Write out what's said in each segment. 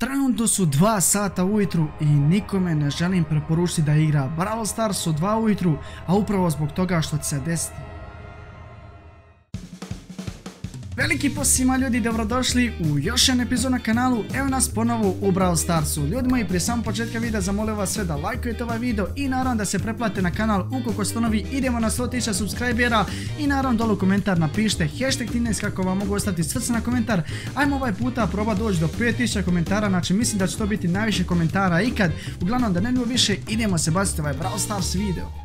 Trenutno su 2 sata ujutru i nikome ne želim preporučiti da igra Brawl Stars u 2 ujutru, a upravo zbog toga što će se desiti. Veliki posima ljudi, dobrodošli u još jedan epizod na kanalu, evo nas ponovo u Brawl Starsu. Ljudi moji, prije samog početka videa zamolim vas sve da lajkujete ovaj video i naravno da se preplate na kanal ukoliko ste novi, idemo na 100.000 subscribera i naravno dolu komentar napišite hashtag 13 kako vam mogu ostati srce na komentar. Ajmo ovaj puta proba doći do 5000 komentara, znači mislim da će to biti najviše komentara ikad. Uglavnom da ne više, idemo se baciti ovaj Brawl Stars video.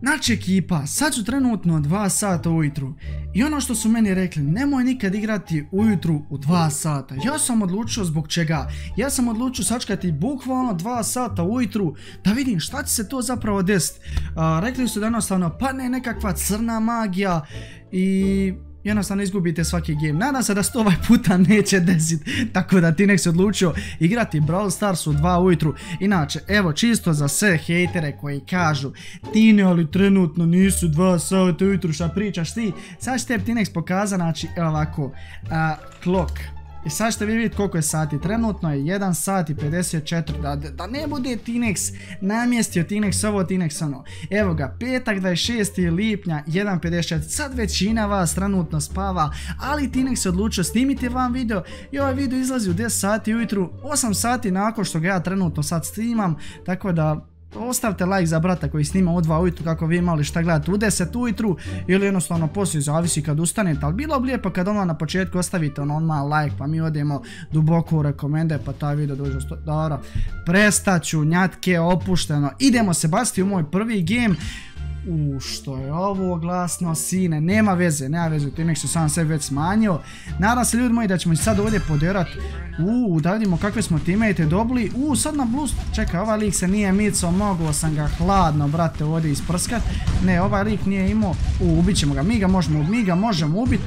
Znači ekipa, sad su trenutno 2 sata ujutru i ono što su meni rekli, nemoj nikad igrati ujutru u 2 sata. Ja sam odlučio zbog čega. Ja sam odlučio sačkati bukvalno 2 sata ujutru da vidim šta će se to zapravo desiti. Rekli su da jednostavno padne nekakva crna magija i jednostavno izgubite svaki game. Nadam se da se to ovaj puta neće desiti, tako da ti nek se odlučio igrati Brawl Stars u 2 ujutru. Inače, evo čisto za sve hejtere koji kažu Tine, ali trenutno nisu 2 sata ujutru, šta pričaš ti? Sad ćete ti nek pokaza, znači, ovako, clock. I sad ćete vi vidjeti koliko je sati. Trenutno je 1 sat i 54. Da, da ne bude Tinex namjestio Tinex ovo, Tinex ono. Evo ga, petak 26. lipnja 1.54. Sad većina vas trenutno spava, ali Tinex se odlučio snimiti vam video i ovaj video izlazi u 10 sati ujutru, 8 sati nakon što ga ja trenutno sad snimam, tako da Ostavite like za brata koji snima u 2 ujutru kako vi imali šta gledati u 10 ujutru ili jednostavno poslije zavisi kad ustanete, ali bilo bi lijepo kad ono na početku ostavite ono odmah like pa mi odemo duboko u rekomende pa taj video dođe sto... Dobro, prestaću, njatke, opušteno, idemo se baciti u moj prvi game u što je ovo glasno sine, nema veze, nema veze, ti nek se sam sebi već smanjio. Nadam se ljudi moji da ćemo sad ovdje poderat, u da vidimo kakve smo teamate dobili. U sad na blue, čekaj ovaj lik se nije micao, moglo sam ga hladno brate ovdje isprskat. Ne, ovaj lik nije imao, u ubit ćemo ga, mi ga možemo, mi ga možemo ubit.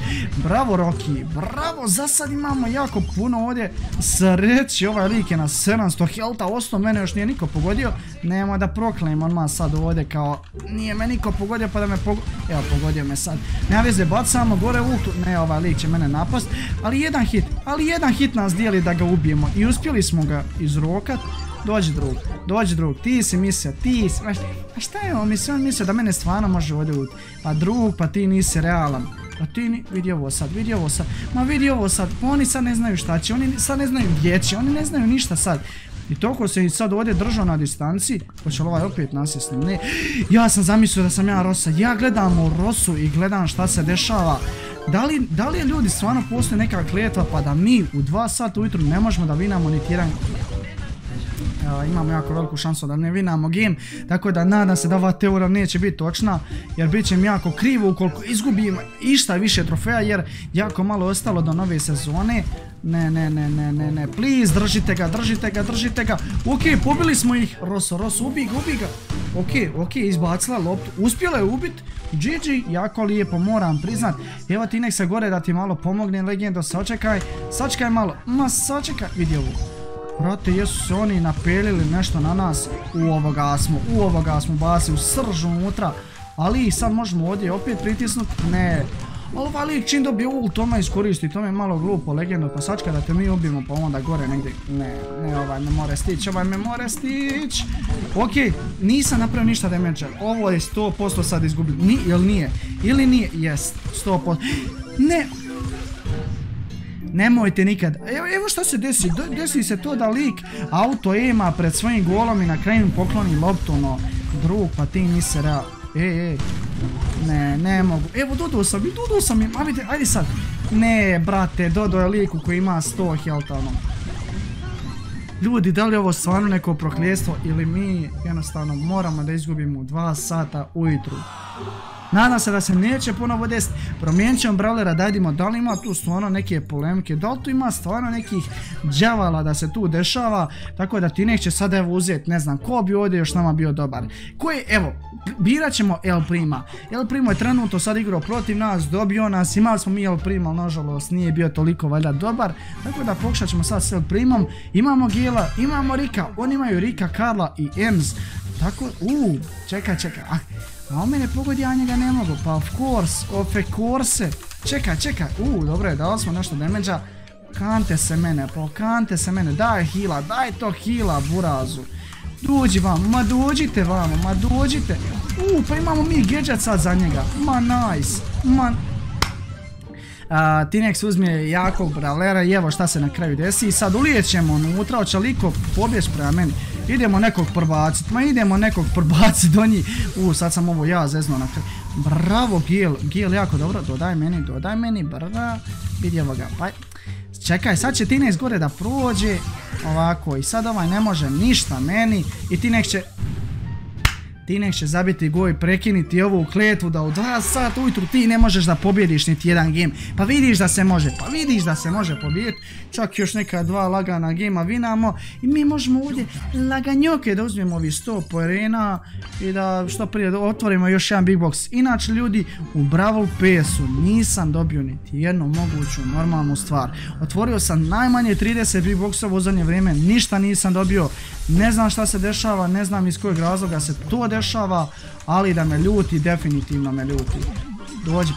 Bravo Rocky, bravo, za sad imamo jako puno ovdje sreći, ovaj lik je na 700 helta, osnovno mene još nije niko pogodio. Nema da proklenim on sad ovdje kao, nije me niko pogodio pa da me pogodio. Evo pogodio me sad. Nema veze bacamo gore ultu. Ne ovaj lik će mene napast. Ali jedan hit. Ali jedan hit nas dijeli da ga ubijemo. I uspjeli smo ga izrokat. Dođi drug, dođi drug, ti si mislio, ti si, a šta je on mislio, on mislio da mene stvarno može ovdje uti. Pa drug, pa ti nisi realan. Pa ti ni, vidi ovo sad, vidi ovo sad, ma vidi ovo sad, oni sad ne znaju šta će, oni sad ne znaju gdje će, oni ne znaju ništa sad. I toliko se i sad ovdje držao na distanci. Hoće li ovaj opet nasjesni? Ne. Ja sam zamislio da sam ja Rosa. Ja gledam u Rosu i gledam šta se dešava. Da li, da li ljudi stvarno postoji neka klijetva pa da mi u dva sata ujutru ne možemo da vinamo niti jedan imamo jako veliku šansu da ne vinamo game, tako da nadam se da ova teorija neće biti točna, jer bit će mi jako krivo ukoliko izgubim išta više trofeja, jer jako malo ostalo do nove sezone. Ne, ne, ne, ne, ne, ne, please, držite ga, držite ga, držite ga. Ok, pobili smo ih, Rosso, Rosso, ubi ga, ubi ga. Ok, ok, izbacila loptu, uspjela je ubit, GG, jako lijepo, moram priznat. Evo ti nek se gore da ti malo pomogne, legendo, sačekaj, sačekaj malo, ma sačekaj, vidi ovo. Brate, jesu se oni napelili nešto na nas. U ovoga smo, u ovoga smo basi, u sržu unutra. Ali sad možemo ovdje opet pritisnuti. Ne. Ali vali čim dobije ult, tome iskoristi, to mi je malo glupo, legendo, pa sačka da te mi ubijemo, pa onda gore negdje, ne, ne, ovaj me more stić, ovaj me more stić. Okej, nisam napravio ništa damage ovo je 100% sad izgubljen, ni, jel nije, ili nije, jest, 100%, ne, Nemojte nikad. Evo, evo što se desi. Desi se to da lik auto ima pred svojim golom i na kraju pokloni loptu, no. Drug, pa ti nisi real. E, e. Ne, ne mogu. Evo, dodao sam i dodao sam im. Ajde, ajde sad. Ne, brate, dodao je liku koji ima 100 health, ono. Ljudi, da li je ovo stvarno neko prokljestvo ili mi jednostavno moramo da izgubimo 2 sata ujutru. Nadam se da se neće ponovo desiti. Promijenit ćemo brawlera da vidimo da li ima tu stvarno neke polemke, da li tu ima stvarno nekih džavala da se tu dešava, tako da ti neće sada evo uzeti, ne znam, ko bi ovdje još nama bio dobar. Koji, evo, birat ćemo El Prima. El Primo je trenutno sad igrao protiv nas, dobio nas, imali smo mi El Prima, ali nažalost nije bio toliko valjda dobar, tako da pokušat ćemo sad s El Primom. Imamo Gila, imamo Rika, oni imaju Rika, Karla i Ems, tako, uuu, čekaj, čekaj, ah, a on mene pogodi, ja njega ne mogu. Pa of course, of course. Čekaj, čekaj. Uuu, dobro je, dali smo nešto damage Kante se mene, pokante se mene, daj hila, daj to hila burazu. Dođi vam, ma dođite vamo, ma dođite. U, pa imamo mi gadget sad za njega. Ma nice, ma... Tinex uzme jakog brawlera i evo šta se na kraju desi. I sad ulijećemo unutra, oće liko pobjeć prema meni. Idemo nekog probacit, ma idemo nekog probacit do njih. U, sad sam ovo ja zezno na kraju. Bravo, Gil, Gil jako dobro, dodaj meni, dodaj meni, brra. Vidi ga, pa... Čekaj, sad će Tinex gore da prođe. Ovako, i sad ovaj ne može ništa meni. I Tinex će ti nek će zabiti goj, prekiniti ovu kletvu da u 2 sata ujutru ti ne možeš da pobjediš niti jedan game. Pa vidiš da se može, pa vidiš da se može pobjediti. Čak još neka dva lagana gema vinamo i mi možemo ovdje laganjoke da uzmemo ovi 100 poerena i da što prije otvorimo još jedan big box. Inače ljudi u Brawl PS-u nisam dobio niti jednu moguću normalnu stvar. Otvorio sam najmanje 30 big boxova u zadnje vrijeme, ništa nisam dobio. Ne znam šta se dešava, ne znam iz kojeg razloga se to dešava, ali da me ljuti, definitivno me ljuti. Dođi.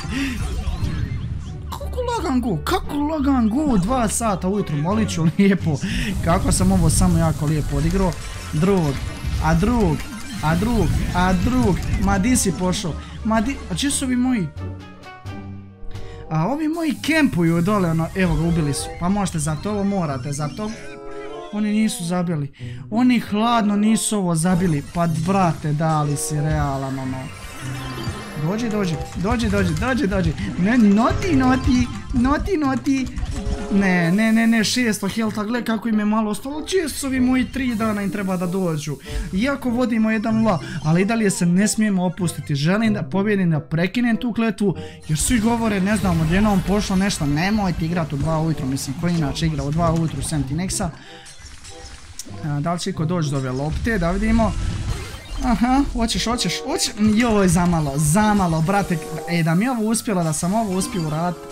Kako lagan go, kako lagan go, dva sata ujutru, molit ću lijepo. Kako sam ovo samo jako lijepo odigrao. Drug, a drug, a drug, a drug, ma di si pošao? Ma di, a če su ovi moji? A ovi moji kempuju dole, ono, evo ga, ubili su. Pa možete za to, ovo morate za to. Oni nisu zabili. Oni hladno nisu ovo zabili. Pa brate, dali si realan ono. Dođi, dođi, dođi, dođi, dođi, dođi. Ne, noti, noti, noti, noti. Ne, ne, ne, ne, 600 helta, gle kako im je malo ostalo, česovi moji tri dana im treba da dođu. Iako vodimo 1-0, ali i dalje se ne smijemo opustiti, želim da pobjedim, da prekinem tu kletvu, jer svi govore, ne znam, odjednom pošlo nešto, nemojte igrati u 2 ujutru, mislim, ko inače igra u 2 ujutru Da li će iko doći do ove lopte, da vidimo. Aha, hoćeš, hoćeš, hoćeš. Joj, zamalo, zamalo, brate. E, da mi ovo uspjelo, da sam ovo uspio uraditi.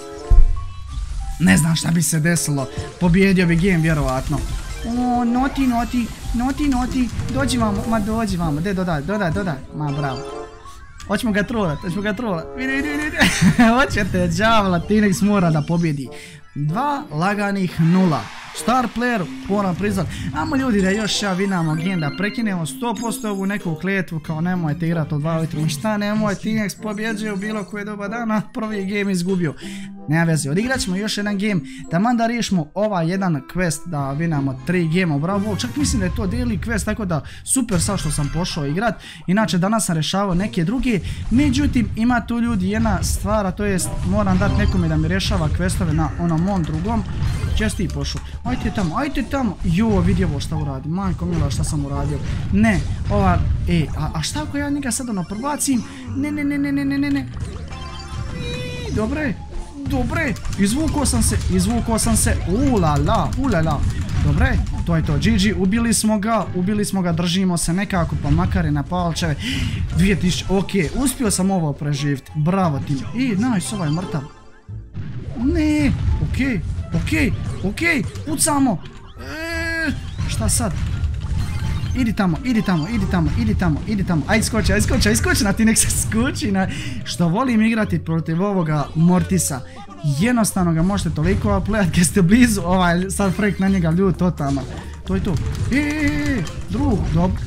Ne znam šta bi se desilo. Pobjedio bi game, vjerovatno. O, noti, noti, noti, noti. Dođi vamo, ma dođi vamo. De, dodaj, dodaj, dodaj. Ma, bravo. Hoćemo ga trolat, hoćemo ga trolat. Vidi, vidi, vidi. Hoćete, džavla, Tinex mora da pobjedi. Dva laganih nula. Star player, moram priznat. Amo ljudi da još ja vinamo gen da prekinemo 100% ovu neku kletvu kao nemojte igrati od 2 ujutru. Šta nemoj, Tinex pobjeđuje u bilo koje doba dana, prvi game izgubio. Nema veze, odigrat ćemo još jedan game, taman da riješimo ovaj jedan quest da vinamo 3 game bravo, čak mislim da je to daily quest, tako da super sad što sam pošao igrat. Inače danas sam rešavao neke druge, međutim ima tu ljudi jedna stvar, to jest moram dati nekome da mi rješava questove na onom mom drugom. Če ti pošao? Ajte tamo, ajte tamo. Jo, vidi ovo šta uradim. Majko mila šta sam uradio. Ne, ova, e, a, šta ako ja njega sada ono probacim? Ne, ne, ne, ne, ne, ne, ne, ne. Dobre, dobre. Izvukao sam se, izvukao sam se. Ulala, ulala. Dobre, to je to. GG, ubili smo ga, ubili smo ga, držimo se nekako pa makar na palčeve. 2000, ok, uspio sam ovo preživiti. Bravo ti. I, nice, ovaj mrtav. Ne, okej. Okej, okej, pucamo. E, šta sad? Idi tamo, idi tamo, idi tamo, idi tamo, idi tamo. Aj skoči, aj skoči, aj skoči na ti nek se skoči na... Što volim igrati protiv ovoga Mortisa. Jednostavno ga možete toliko uplayat kad ste blizu. Ovaj, sad frek na njega ljud totalno. To je to. Eee, drug, dobro.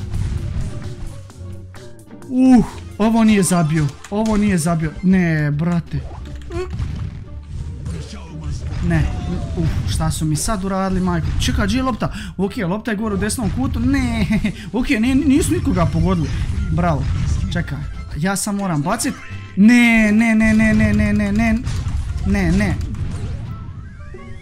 Uh, ovo nije zabio. Ovo nije zabio. Ne, brate. Ne, uf, šta su mi sad uradili, majko. Čekaj, gdje je lopta? Ok, lopta je gore u desnom kutu. Ne, ok, nisu nikoga pogodili. Bravo, čekaj. Ja sam moram bacit. Ne, ne, ne, ne, ne, ne, ne, ne. Ne, ne.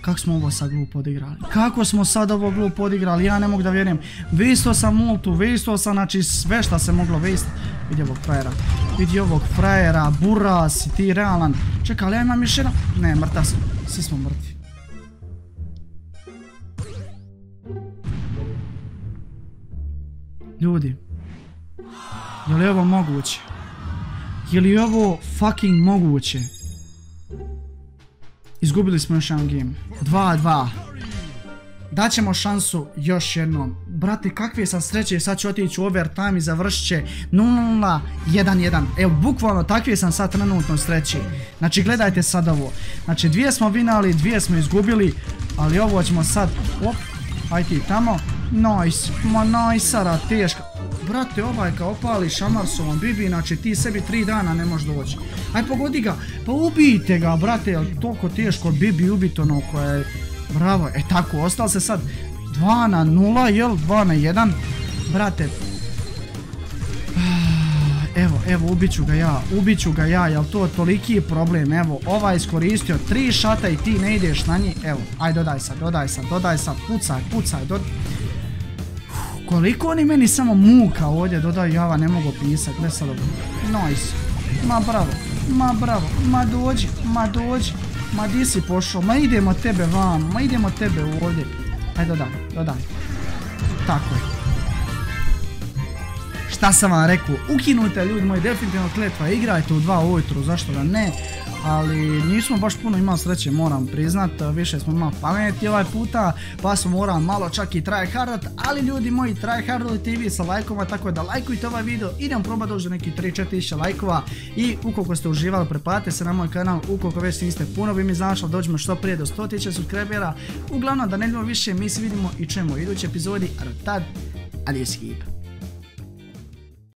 Kako smo ovo sad glupo odigrali? Kako smo sad ovo glupo odigrali? Ja ne mogu da vjerujem. Visto sam multu, visto sam, znači sve šta se moglo vist. Vidi ovog frajera. Vidi ovog frajera, buras, ti realan. Čekaj, ali ja imam još jedan. Ne, mrtav sam. Svi smo mrtvi. Ljudi. Je li ovo moguće? Je li ovo fucking moguće? Izgubili smo još jedan game. 2-2. Daćemo šansu još jednom. brate, kakve sam sreće, sad ću otići u overtime i završit će 0-0-1-1. Evo, bukvalno takve sam sad trenutno sreće. Znači, gledajte sad ovo. Znači, dvije smo vinali, dvije smo izgubili, ali ovo ćemo sad, op, aj ti tamo. Nice, ma najsara, teška. Brate, ovaj kao opali šamarsovom bibi, znači ti sebi tri dana ne možeš doći. Aj pogodi ga, pa ubijte ga, brate, jel toliko teško bibi ubiti ono koje je... Bravo, e tako, ostalo se sad 2 na 0, jel? 2 na 1. Brate. Evo, evo, ubiću ga ja, ubiću ga ja, jel to toliki problem, evo, ovaj iskoristio tri šata i ti ne ideš na njih, evo, aj dodaj sad, dodaj sad, dodaj sad, pucaj, pucaj, dodaj. Koliko oni meni samo muka ovdje dodaju, ja ne mogu pisat, ne sad Nice. Ma bravo, ma bravo, ma dođi, ma dođi. Ma di si pošao, ma idemo tebe vam, ma idemo tebe ovdje. Ajde dodaj, dodaj. Tako je. Šta sam vam rekao, ukinute ljudi moji definitivno kletva, igrajte u dva ujutru, zašto da ne ali nismo baš puno imali sreće, moram priznat, više smo imali pameti ovaj puta, pa smo morali malo čak i tryhardat, ali ljudi moji tryhardujte i vi sa lajkoma, tako da lajkujte ovaj video, idem probati doći do nekih 3-4 tisuća lajkova. I ukoliko ste uživali preplatite se na moj kanal, ukoliko već niste puno bi mi značilo dođemo što prije do 100 tisuća subscribera, uglavnom da ne idemo više, mi se vidimo i čujemo u idućoj epizodi, a do tad, adios.